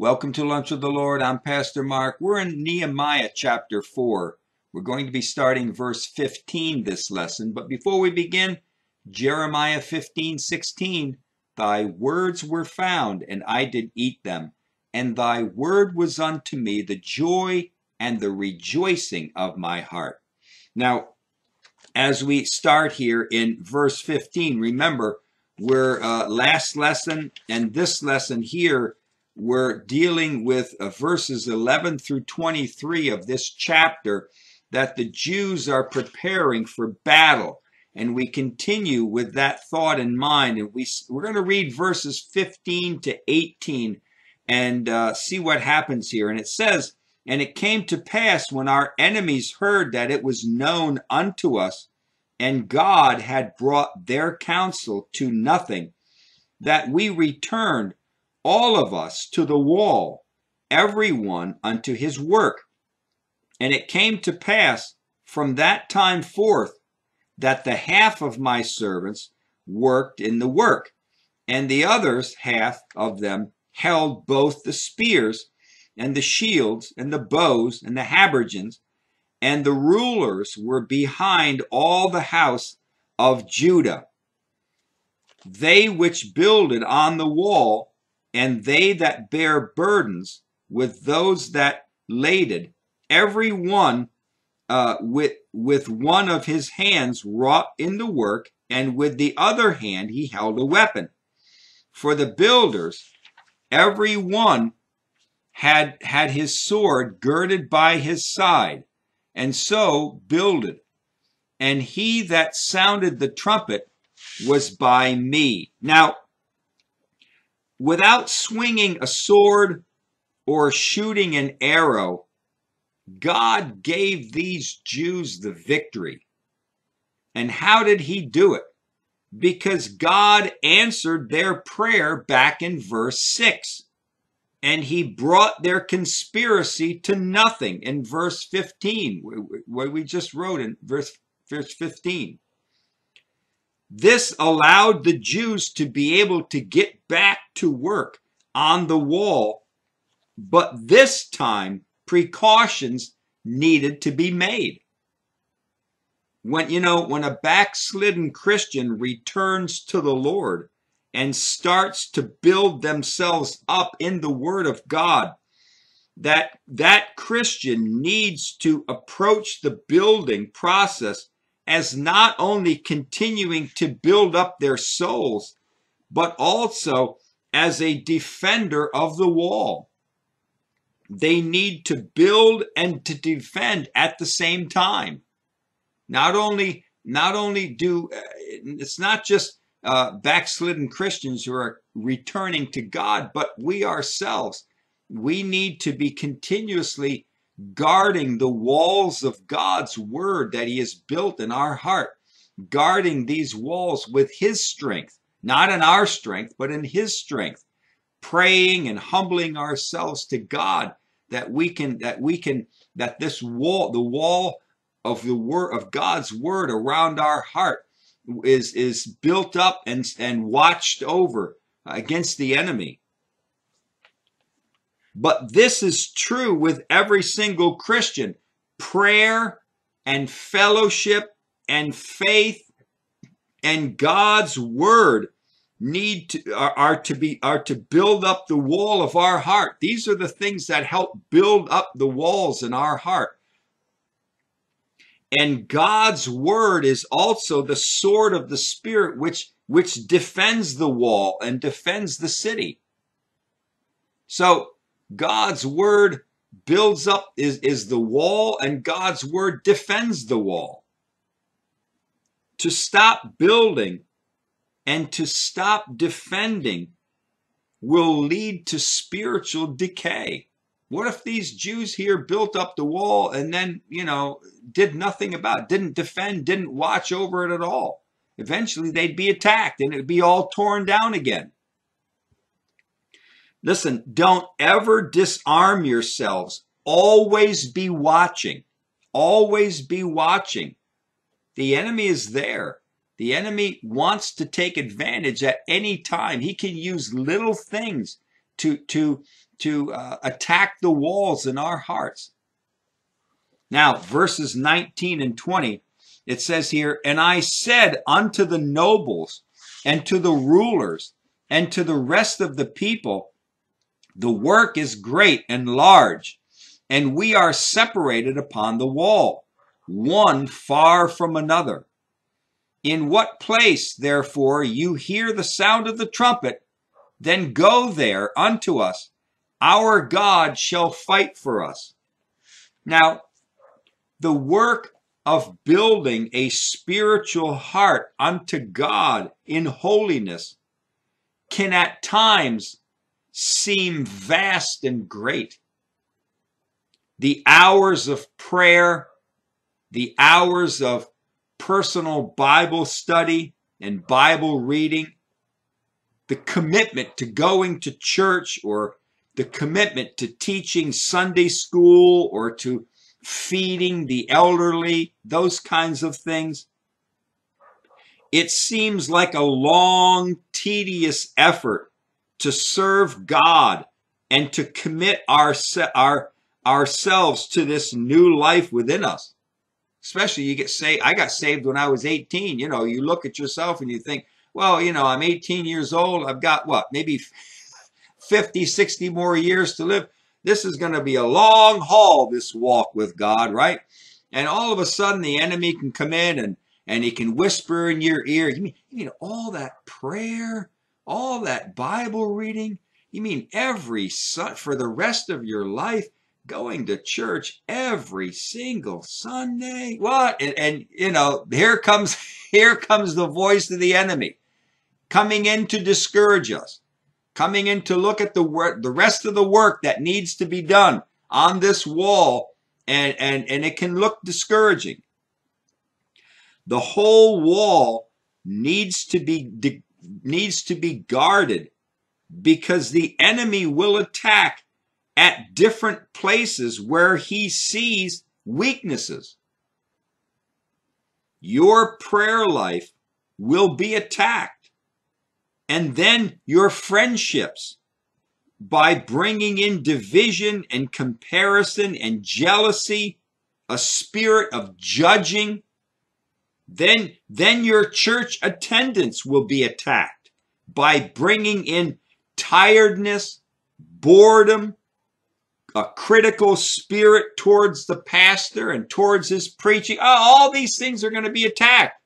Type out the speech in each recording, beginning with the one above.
Welcome to Lunch with the Lord. I'm Pastor Mark. We're in Nehemiah chapter 4. We're going to be starting verse 15 this lesson, but before we begin, Jeremiah 15, 16, Thy words were found, and I did eat them, and thy word was unto me the joy and the rejoicing of my heart. Now, as we start here in verse 15, remember, we're uh, last lesson and this lesson here we're dealing with uh, verses 11 through 23 of this chapter that the Jews are preparing for battle. And we continue with that thought in mind. And we, we're going to read verses 15 to 18 and uh, see what happens here. And it says, And it came to pass when our enemies heard that it was known unto us, and God had brought their counsel to nothing, that we returned all of us to the wall, every one unto his work. And it came to pass from that time forth that the half of my servants worked in the work, and the others half of them held both the spears and the shields and the bows and the habergeons, and the rulers were behind all the house of Judah. They which builded on the wall and they that bear burdens with those that laded, every one uh, with, with one of his hands wrought in the work, and with the other hand he held a weapon. For the builders, every one had, had his sword girded by his side, and so builded. And he that sounded the trumpet was by me. Now, without swinging a sword or shooting an arrow, God gave these Jews the victory. And how did he do it? Because God answered their prayer back in verse 6. And he brought their conspiracy to nothing in verse 15, what we just wrote in verse, verse 15. This allowed the Jews to be able to get back to work on the wall, but this time precautions needed to be made. When, you know, when a backslidden Christian returns to the Lord and starts to build themselves up in the Word of God, that that Christian needs to approach the building process as not only continuing to build up their souls, but also as a defender of the wall. They need to build and to defend at the same time. Not only, not only do, uh, it's not just uh, backslidden Christians who are returning to God, but we ourselves, we need to be continuously guarding the walls of God's word that he has built in our heart, guarding these walls with his strength, not in our strength, but in his strength, praying and humbling ourselves to God that we can, that we can, that this wall, the wall of the word of God's word around our heart is, is built up and, and watched over against the enemy. But this is true with every single Christian. Prayer and fellowship and faith and God's word need to are, are, to be are to build up the wall of our heart. These are the things that help build up the walls in our heart. And God's word is also the sword of the spirit which which defends the wall and defends the city. So God's word builds up, is, is the wall, and God's word defends the wall. To stop building and to stop defending will lead to spiritual decay. What if these Jews here built up the wall and then, you know, did nothing about it, didn't defend, didn't watch over it at all? Eventually they'd be attacked and it'd be all torn down again. Listen, don't ever disarm yourselves. Always be watching. Always be watching. The enemy is there. The enemy wants to take advantage at any time. He can use little things to to to uh, attack the walls in our hearts. Now, verses 19 and 20, it says here, And I said unto the nobles and to the rulers and to the rest of the people, The work is great and large, and we are separated upon the wall, one far from another. In what place, therefore, you hear the sound of the trumpet, then go there unto us. Our God shall fight for us. Now, the work of building a spiritual heart unto God in holiness can at times seem vast and great. The hours of prayer, the hours of personal Bible study and Bible reading, the commitment to going to church or the commitment to teaching Sunday school or to feeding the elderly, those kinds of things. It seems like a long, tedious effort to serve God and to commit our, our, ourselves to this new life within us. Especially you get saved. I got saved when I was 18. You know, you look at yourself and you think, well, you know, I'm 18 years old. I've got what, maybe 50, 60 more years to live. This is going to be a long haul, this walk with God, right? And all of a sudden the enemy can come in and, and he can whisper in your ear. You mean, you mean all that prayer, all that Bible reading? You mean every for the rest of your life going to church every single Sunday? What? And, and you know, here comes here comes the voice of the enemy coming in to discourage us coming in to look at the work, the rest of the work that needs to be done on this wall, and, and, and it can look discouraging. The whole wall needs to be needs to be guarded because the enemy will attack at different places where he sees weaknesses. Your prayer life will be attacked and then your friendships by bringing in division and comparison and jealousy, a spirit of judging, then, then your church attendance will be attacked by bringing in tiredness, boredom, a critical spirit towards the pastor and towards his preaching. all these things are going to be attacked.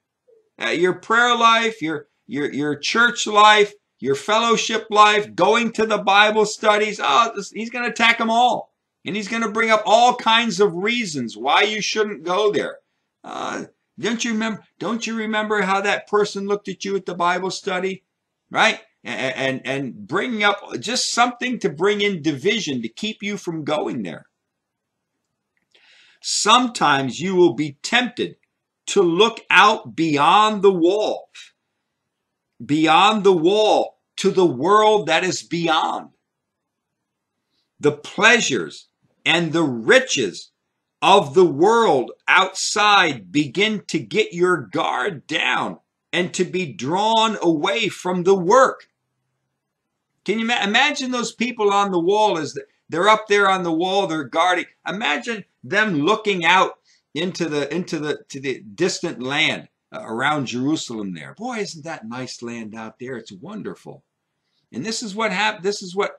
Uh, your prayer life, your your, your church life, your fellowship life, going to the Bible studies. Oh, this, he's going to attack them all. And he's going to bring up all kinds of reasons why you shouldn't go there. Uh, don't you remember? Don't you remember how that person looked at you at the Bible study, right? And, and and bringing up just something to bring in division to keep you from going there. Sometimes you will be tempted to look out beyond the wall beyond the wall to the world that is beyond. The pleasures and the riches of the world outside begin to get your guard down and to be drawn away from the work. Can you imagine those people on the wall as they're up there on the wall, they're guarding. Imagine them looking out into the into the to the distant land uh, around Jerusalem there. Boy, isn't that nice land out there? It's wonderful. And this is what hap- this is what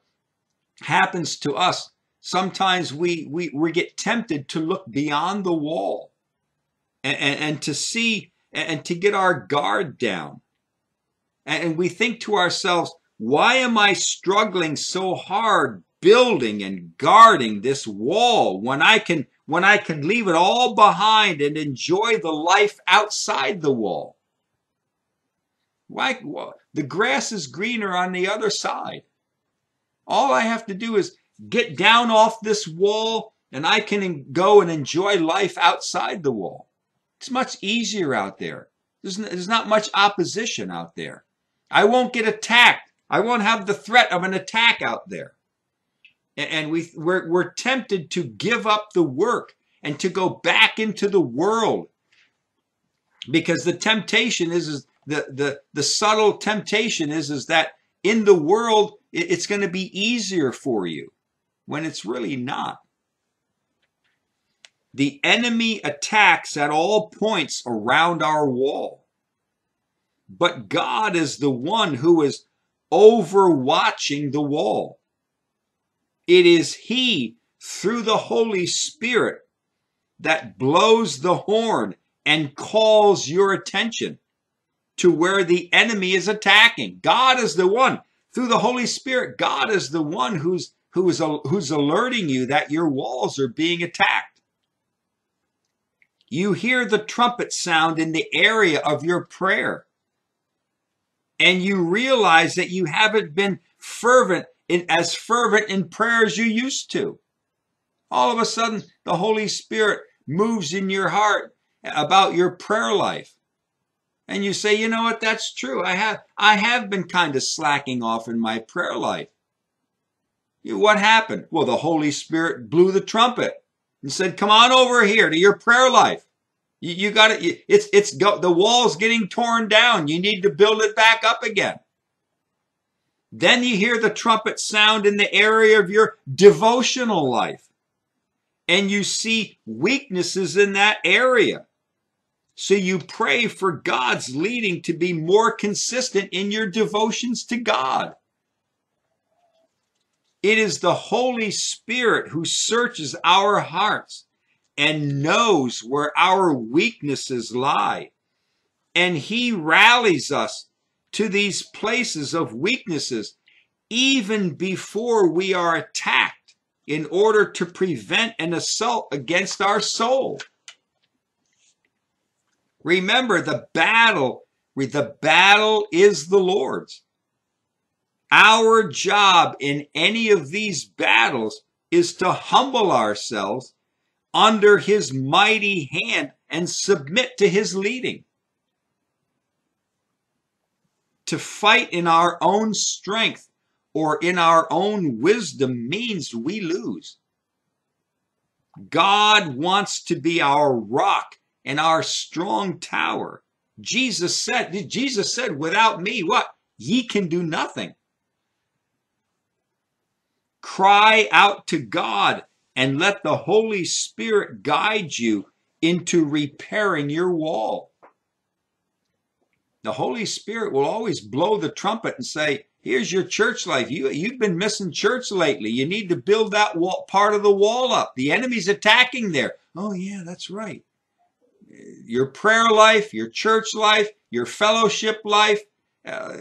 happens to us. Sometimes we, we, we get tempted to look beyond the wall and, and, and to see and to get our guard down. And we think to ourselves, why am I struggling so hard building and guarding this wall when I can when I can leave it all behind and enjoy the life outside the wall? Why, the grass is greener on the other side. All I have to do is get down off this wall and I can go and enjoy life outside the wall. It's much easier out there. There's, there's not much opposition out there. I won't get attacked. I won't have the threat of an attack out there and we we're, we're tempted to give up the work and to go back into the world because the temptation is, is the, the the subtle temptation is is that in the world it's going to be easier for you when it's really not. The enemy attacks at all points around our wall. But God is the one who is overwatching the wall. It is He, through the Holy Spirit, that blows the horn and calls your attention to where the enemy is attacking. God is the one, through the Holy Spirit, God is the one who's, who is, who's alerting you that your walls are being attacked. You hear the trumpet sound in the area of your prayer. And you realize that you haven't been fervent in, as fervent in prayer as you used to. All of a sudden, the Holy Spirit moves in your heart about your prayer life. And you say, you know what, that's true. I have I have been kind of slacking off in my prayer life. What happened? Well, the Holy Spirit blew the trumpet and said, "Come on over here to your prayer life. You, you got it. It's it's go, the wall's getting torn down. You need to build it back up again." Then you hear the trumpet sound in the area of your devotional life, and you see weaknesses in that area. So you pray for God's leading to be more consistent in your devotions to God. It is the Holy Spirit who searches our hearts and knows where our weaknesses lie. And he rallies us to these places of weaknesses even before we are attacked in order to prevent an assault against our soul. Remember the battle, the battle is the Lord's. Our job in any of these battles is to humble ourselves under his mighty hand and submit to his leading. To fight in our own strength or in our own wisdom means we lose. God wants to be our rock and our strong tower. Jesus said, Jesus said, without me, what? Ye can do nothing. Cry out to God and let the Holy Spirit guide you into repairing your wall. The Holy Spirit will always blow the trumpet and say, here's your church life. You, you've been missing church lately. You need to build that wall, part of the wall up. The enemy's attacking there. Oh, yeah, that's right. Your prayer life, your church life, your fellowship life, uh,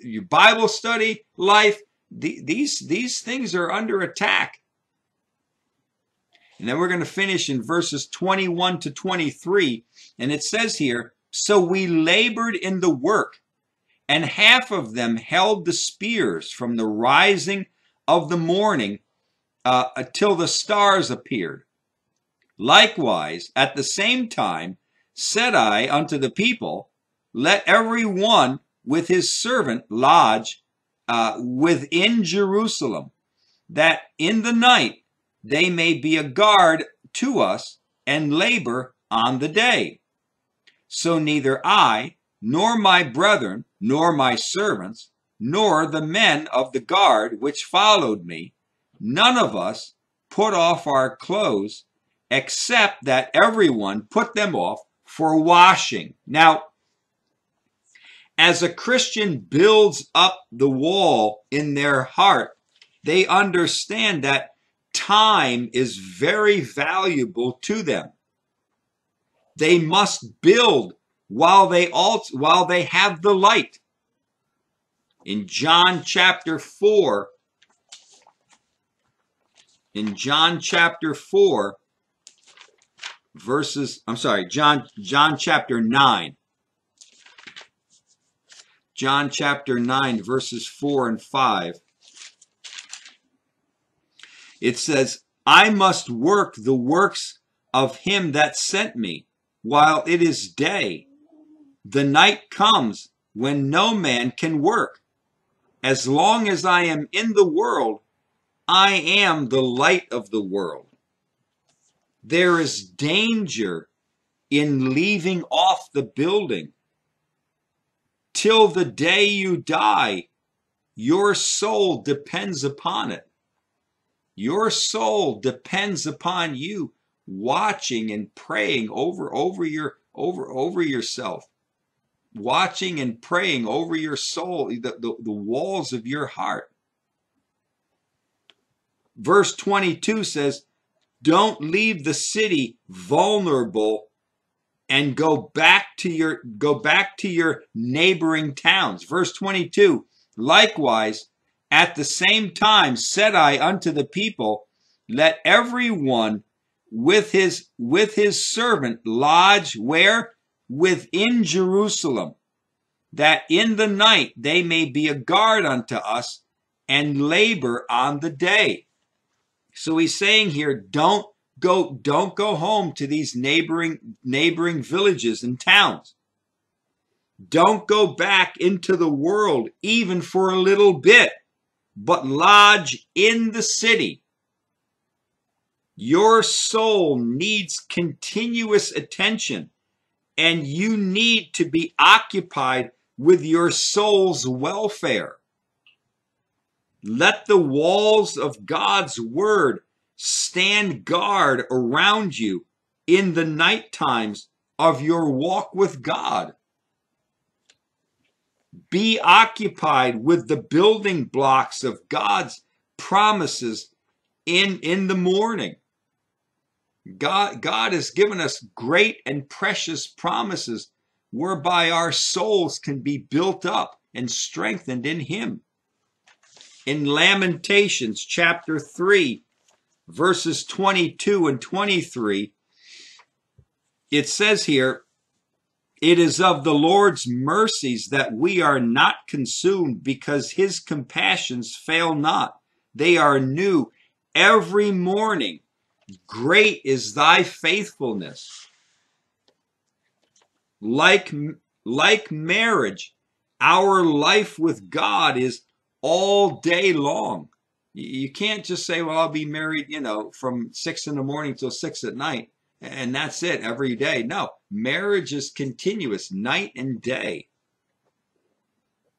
your Bible study life, the, these, these things are under attack. And then we're going to finish in verses 21 to 23. And it says here, So we labored in the work, and half of them held the spears from the rising of the morning uh, until the stars appeared. Likewise, at the same time, said I unto the people, Let every one with his servant lodge uh, within Jerusalem, that in the night they may be a guard to us and labor on the day. So neither I, nor my brethren, nor my servants, nor the men of the guard which followed me, none of us put off our clothes, except that everyone put them off for washing. Now, as a Christian builds up the wall in their heart, they understand that time is very valuable to them. They must build while they alt- while they have the light. In John chapter 4, in John chapter 4, verses, I'm sorry, John, John chapter 9, John chapter 9, verses 4 and 5. It says, I must work the works of him that sent me while it is day. The night comes when no man can work. As long as I am in the world, I am the light of the world. There is danger in leaving off the building till the day you die, Your soul depends upon it. Your soul depends upon you watching and praying over over your over over yourself watching and praying over your soul the, the, the walls of your heart verse 22 says don't leave the city vulnerable and go back to your go back to your neighboring towns. Verse 22 likewise at the same time said i unto the people let every one with his with his servant lodge where? Within Jerusalem that in the night they may be a guard unto us and labor on the day. So he's saying here don't go don't go home to these neighboring neighboring villages and towns don't go back into the world even for a little bit but lodge in the city your soul needs continuous attention, and you need to be occupied with your soul's welfare. Let the walls of God's word stand guard around you in the night times of your walk with God. Be occupied with the building blocks of God's promises in, in the morning. God, God has given us great and precious promises whereby our souls can be built up and strengthened in Him. In Lamentations chapter 3, verses 22 and 23, it says here, It is of the Lord's mercies that we are not consumed because His compassions fail not. They are new every morning. Great is thy faithfulness. Like, like marriage, our life with God is all day long. You can't just say, well, I'll be married, you know, from six in the morning till six at night, and that's it every day. No, marriage is continuous, night and day.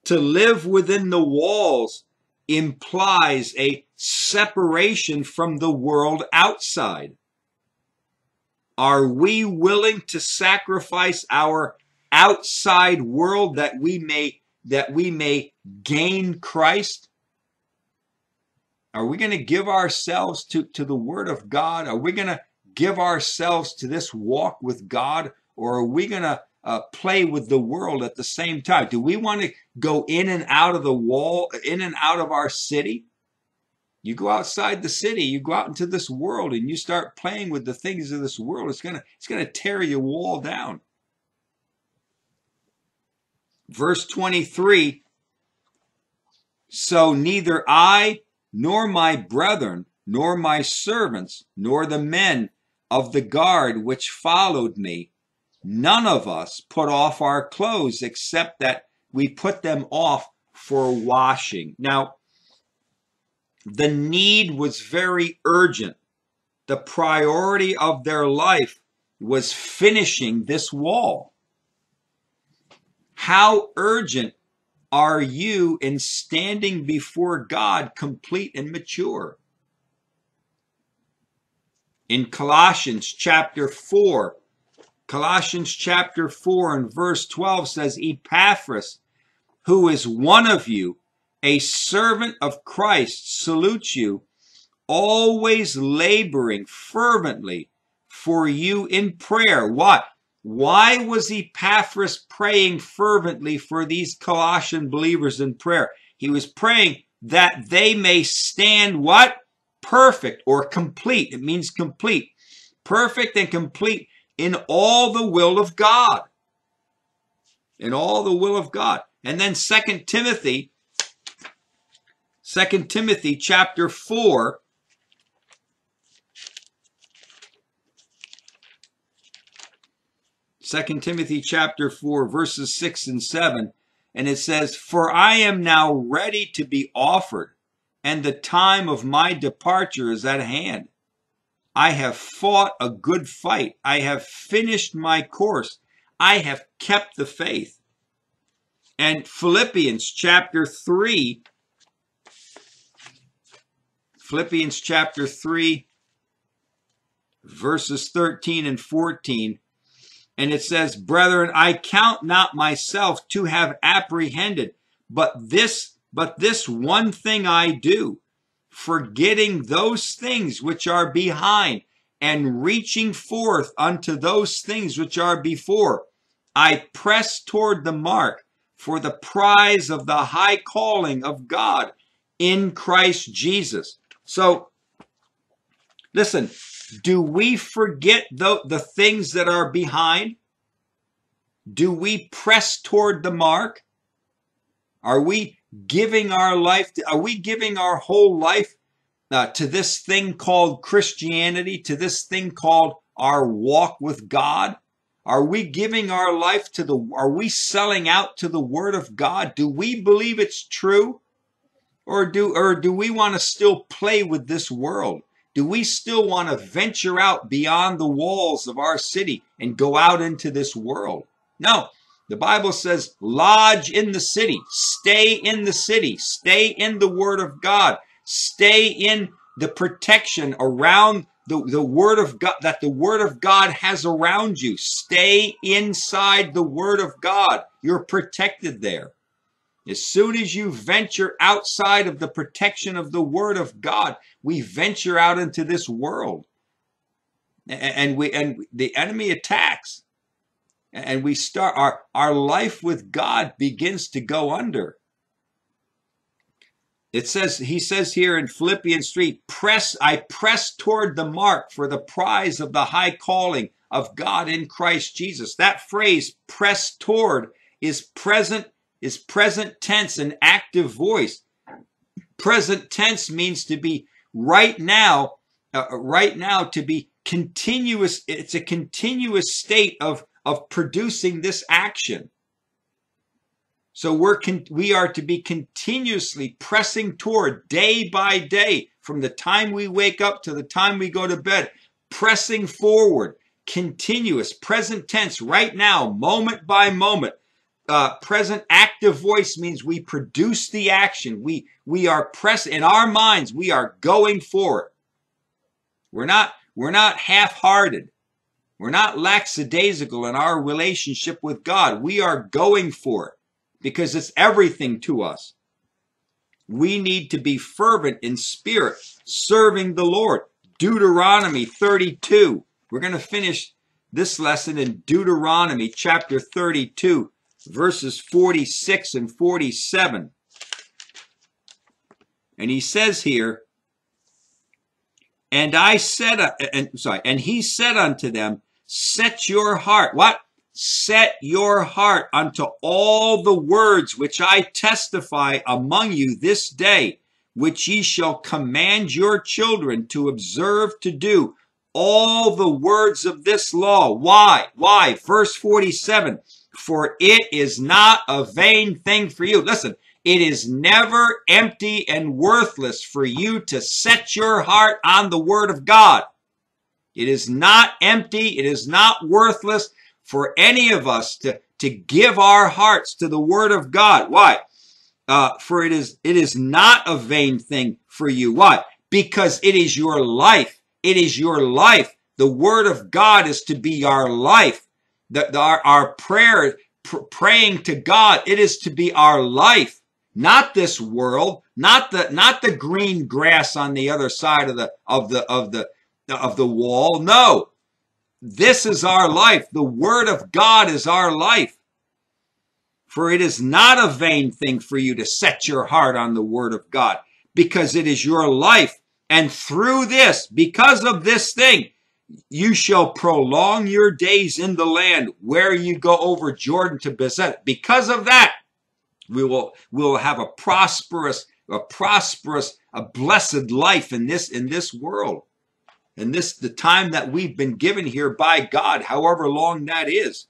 To live within the walls implies a separation from the world outside. Are we willing to sacrifice our outside world that we may that we may gain Christ? Are we going to give ourselves to, to the Word of God? Are we going to give ourselves to this walk with God? Or are we going to uh, play with the world at the same time? Do we want to go in and out of the wall, in and out of our city? You go outside the city, you go out into this world, and you start playing with the things of this world. It's gonna, it's gonna tear your wall down. Verse 23 So neither I nor my brethren, nor my servants, nor the men of the guard which followed me, none of us put off our clothes except that we put them off for washing. Now, the need was very urgent. The priority of their life was finishing this wall. How urgent are you in standing before God complete and mature? In Colossians chapter 4, Colossians chapter 4 and verse 12 says, Epaphras, who is one of you, a servant of Christ, salutes you, always laboring fervently for you in prayer. What? Why was Epaphras praying fervently for these Colossian believers in prayer? He was praying that they may stand what? Perfect or complete. It means complete. Perfect and complete in all the will of God. In all the will of God. And then Second Timothy 2 Timothy chapter 4 2 Timothy chapter 4 verses 6 and 7 and it says for I am now ready to be offered and the time of my departure is at hand. I have fought a good fight. I have finished my course. I have kept the faith. And Philippians chapter 3 Philippians chapter 3, verses 13 and 14. And it says, Brethren, I count not myself to have apprehended, but this, but this one thing I do, forgetting those things which are behind and reaching forth unto those things which are before. I press toward the mark for the prize of the high calling of God in Christ Jesus. So, listen, do we forget the, the things that are behind? Do we press toward the mark? Are we giving our life, to, are we giving our whole life uh, to this thing called Christianity, to this thing called our walk with God? Are we giving our life to the, are we selling out to the Word of God? Do we believe it's true? Or do, or do we want to still play with this world? Do we still want to venture out beyond the walls of our city and go out into this world? No. The Bible says, lodge in the city, stay in the city, stay in the Word of God, stay in the protection around the, the word of God, that the word of God has around you. Stay inside the word of God. You're protected there. As soon as you venture outside of the protection of the word of God, we venture out into this world. And we and the enemy attacks. And we start our, our life with God begins to go under. It says, he says here in Philippians 3, press, I press toward the mark for the prize of the high calling of God in Christ Jesus. That phrase, press toward, is present, is present tense, an active voice. Present tense means to be right now, uh, right now to be continuous. It's a continuous state of, of producing this action. So we're we are to be continuously pressing toward day by day from the time we wake up to the time we go to bed, pressing forward, continuous, present tense, right now, moment by moment. Uh, present active voice means we produce the action. We we are press in our minds. We are going for it. We're not we're not half-hearted. We're not lackadaisical in our relationship with God. We are going for it because it's everything to us. We need to be fervent in spirit, serving the Lord. Deuteronomy 32. We're going to finish this lesson in Deuteronomy chapter 32, verses 46 and 47. And he says here, and I said, uh, and sorry, and he said unto them, set your heart, what? set your heart unto all the words which I testify among you this day, which ye shall command your children to observe to do all the words of this law. Why? Why? Verse 47. For it is not a vain thing for you. Listen, it is never empty and worthless for you to set your heart on the word of God. It is not empty. It is not worthless for any of us to, to give our hearts to the word of God. Why? Uh, for it is, it is not a vain thing for you. Why? Because it is your life. It is your life. The word of God is to be our life. The our, our prayer, pr praying to God, it is to be our life. Not this world, not the, not the green grass on the other side of the, of the, of the, of the wall. No, this is our life. The word of God is our life. For it is not a vain thing for you to set your heart on the word of God because it is your life. And through this, because of this thing, you shall prolong your days in the land where you go over Jordan to possess. Because of that, we will, we will have a prosperous, a prosperous, a blessed life in this, in this world. And this, the time that we've been given here by God, however long that is.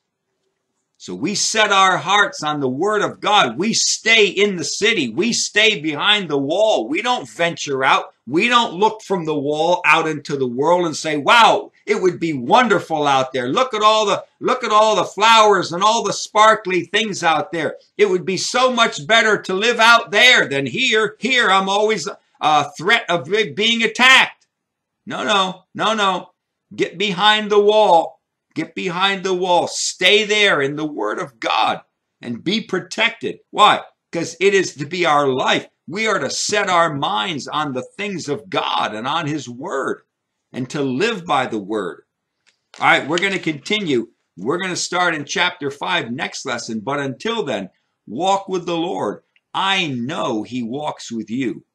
So we set our hearts on the word of God. We stay in the city. We stay behind the wall. We don't venture out. We don't look from the wall out into the world and say, wow, it would be wonderful out there. Look at all the, look at all the flowers and all the sparkly things out there. It would be so much better to live out there than here. Here, I'm always, a threat of being attacked. No, no, no, no. Get behind the wall. Get behind the wall. Stay there in the Word of God and be protected. Why? Because it is to be our life. We are to set our minds on the things of God and on His Word and to live by the Word. All right, we're going to continue. We're going to start in chapter 5 next lesson. But until then, walk with the Lord. I know He walks with you.